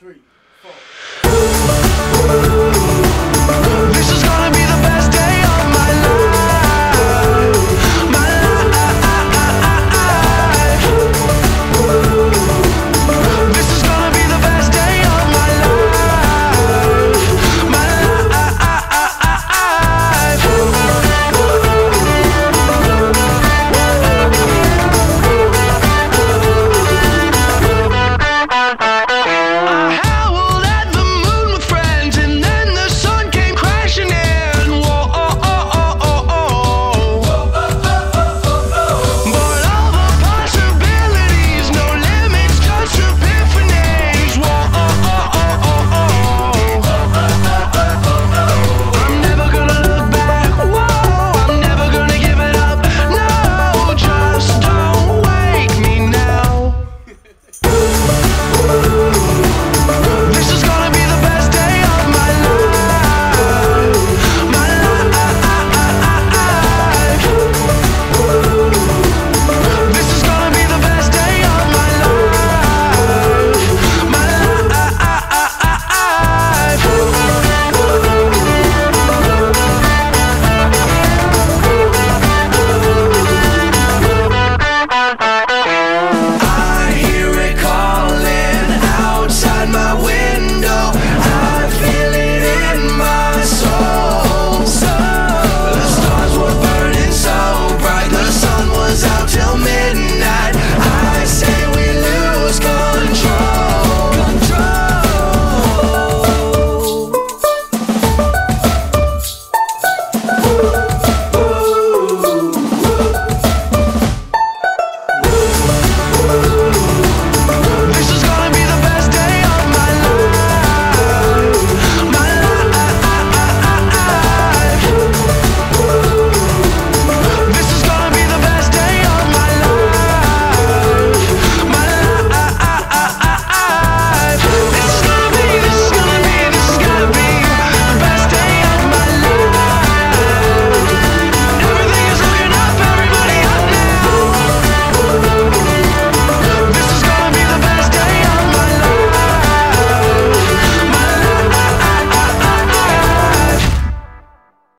three.